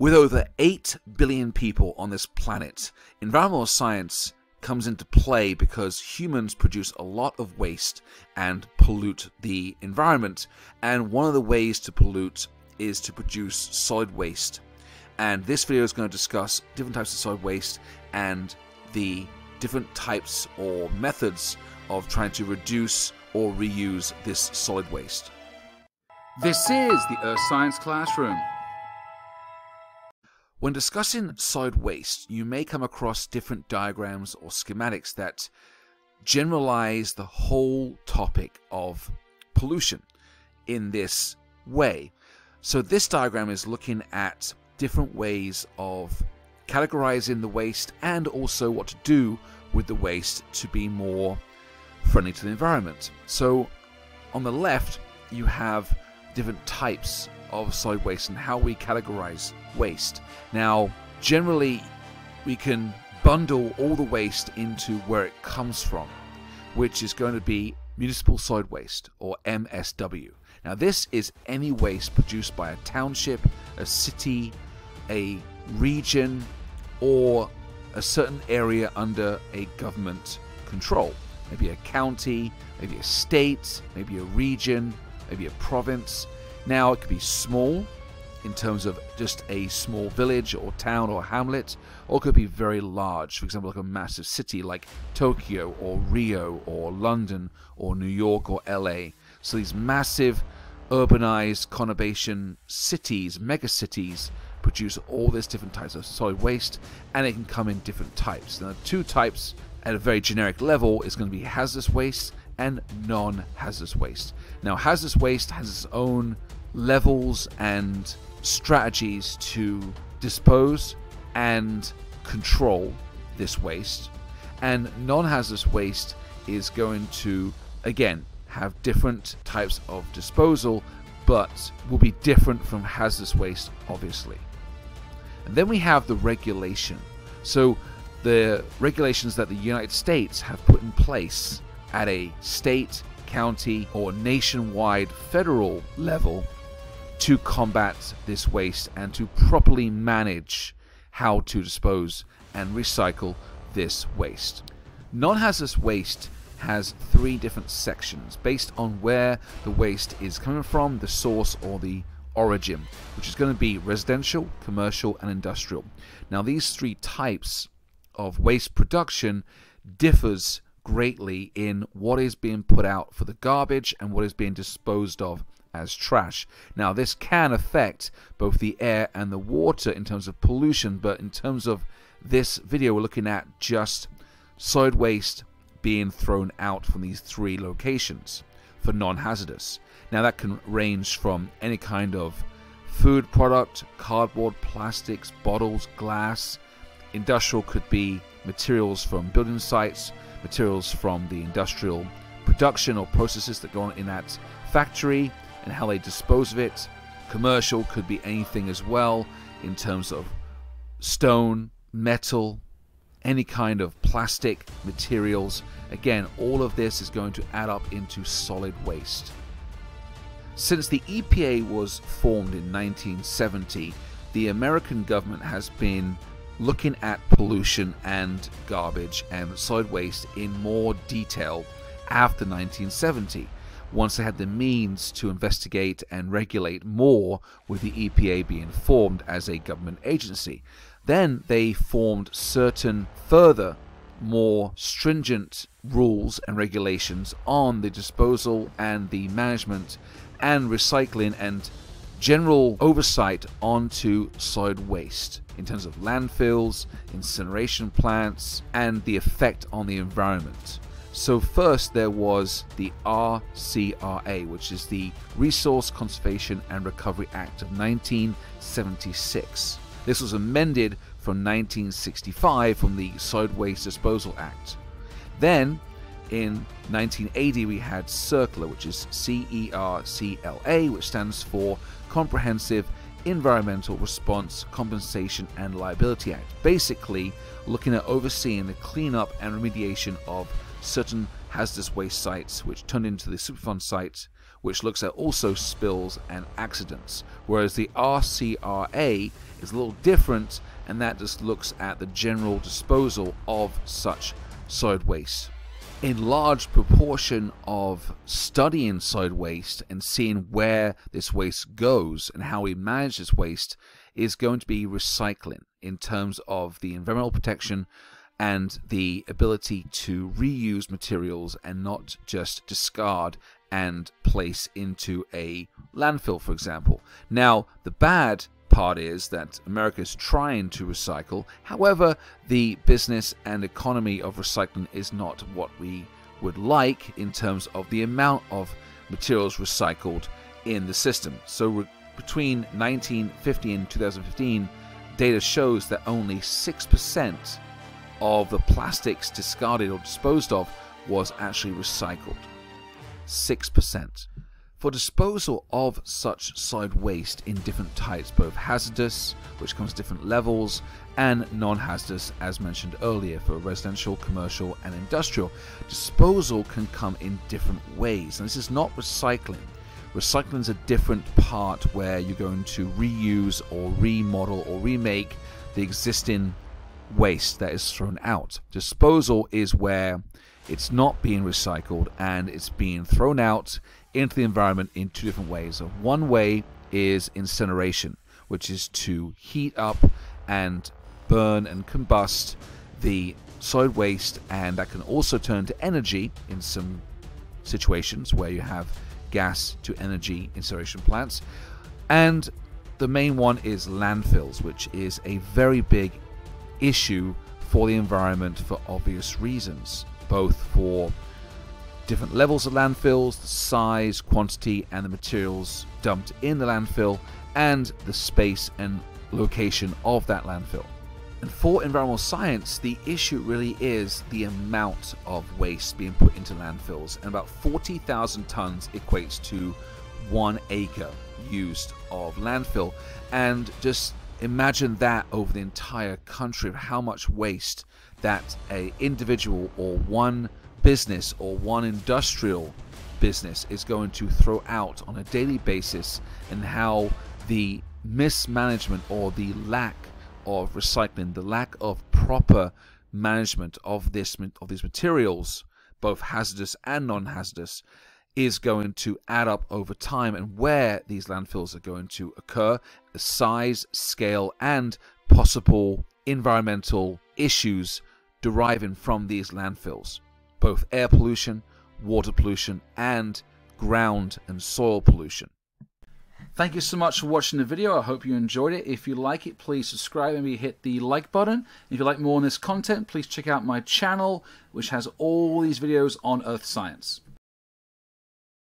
With over 8 billion people on this planet, environmental science comes into play because humans produce a lot of waste and pollute the environment. And one of the ways to pollute is to produce solid waste. And this video is going to discuss different types of solid waste and the different types or methods of trying to reduce or reuse this solid waste. This is the Earth Science Classroom. When discussing solid waste, you may come across different diagrams or schematics that generalize the whole topic of pollution in this way. So this diagram is looking at different ways of categorizing the waste and also what to do with the waste to be more friendly to the environment. So on the left, you have different types of solid waste and how we categorize waste. Now, generally, we can bundle all the waste into where it comes from, which is going to be municipal solid waste or MSW. Now, this is any waste produced by a township, a city, a region, or a certain area under a government control. Maybe a county, maybe a state, maybe a region, maybe a province. Now, it could be small in terms of just a small village or town or hamlet, or it could be very large, for example, like a massive city like Tokyo or Rio or London or New York or LA. So these massive urbanized conurbation cities, megacities, produce all these different types of solid waste, and it can come in different types. Now, two types at a very generic level is going to be hazardous waste and non-hazardous waste. Now, hazardous waste has its own levels and strategies to dispose and control this waste, and non-hazardous waste is going to again have different types of disposal, but will be different from hazardous waste, obviously. And then we have the regulation. So the regulations that the United States have put in place at a state, county, or nationwide federal level to combat this waste and to properly manage how to dispose and recycle this waste. Non hazardous waste has three different sections based on where the waste is coming from, the source, or the origin, which is going to be residential, commercial, and industrial. Now, these three types of waste production differs greatly in what is being put out for the garbage and what is being disposed of as trash. Now, this can affect both the air and the water in terms of pollution, but in terms of this video, we're looking at just solid waste being thrown out from these three locations for non hazardous. Now, that can range from any kind of food product, cardboard, plastics, bottles, glass. Industrial could be materials from building sites, materials from the industrial production or processes that go on in that factory and how they dispose of it. Commercial could be anything as well in terms of stone, metal, any kind of plastic materials. Again, all of this is going to add up into solid waste. Since the EPA was formed in 1970, the American government has been looking at pollution and garbage and solid waste in more detail after 1970 once they had the means to investigate and regulate more with the EPA being formed as a government agency. Then they formed certain further more stringent rules and regulations on the disposal and the management and recycling and general oversight onto solid waste in terms of landfills, incineration plants, and the effect on the environment. So, first there was the RCRA, which is the Resource Conservation and Recovery Act of 1976. This was amended from 1965 from the Solid Waste Disposal Act. Then, in 1980, we had CERCLA, which is C E R C L A, which stands for Comprehensive Environmental Response, Compensation and Liability Act. Basically, looking at overseeing the cleanup and remediation of certain hazardous waste sites, which turned into the Superfund site, which looks at also spills and accidents. Whereas the RCRA is a little different, and that just looks at the general disposal of such solid waste. In large proportion of studying solid waste and seeing where this waste goes and how we manage this waste is going to be recycling in terms of the environmental protection and the ability to reuse materials and not just discard and place into a landfill, for example. Now, the bad part is that America is trying to recycle. However, the business and economy of recycling is not what we would like in terms of the amount of materials recycled in the system. So, between 1950 and 2015, data shows that only 6% of the plastics discarded or disposed of was actually recycled. 6%. For disposal of such solid waste in different types, both hazardous, which comes different levels, and non hazardous, as mentioned earlier, for residential, commercial, and industrial, disposal can come in different ways. And this is not recycling. Recycling is a different part where you're going to reuse or remodel or remake the existing waste that is thrown out. Disposal is where it's not being recycled and it's being thrown out into the environment in two different ways. One way is incineration, which is to heat up and burn and combust the solid waste, and that can also turn to energy in some situations where you have gas to energy incineration plants. And the main one is landfills, which is a very big issue for the environment for obvious reasons, both for different levels of landfills, the size, quantity, and the materials dumped in the landfill, and the space and location of that landfill. And for environmental science, the issue really is the amount of waste being put into landfills, and about 40,000 tons equates to one acre used of landfill. And just imagine that over the entire country of how much waste that a individual or one business or one industrial business is going to throw out on a daily basis and how the mismanagement or the lack of recycling the lack of proper management of this of these materials both hazardous and non-hazardous is going to add up over time and where these landfills are going to occur, the size, scale, and possible environmental issues deriving from these landfills, both air pollution, water pollution, and ground and soil pollution. Thank you so much for watching the video. I hope you enjoyed it. If you like it, please subscribe and hit the like button. If you like more on this content, please check out my channel, which has all these videos on earth science.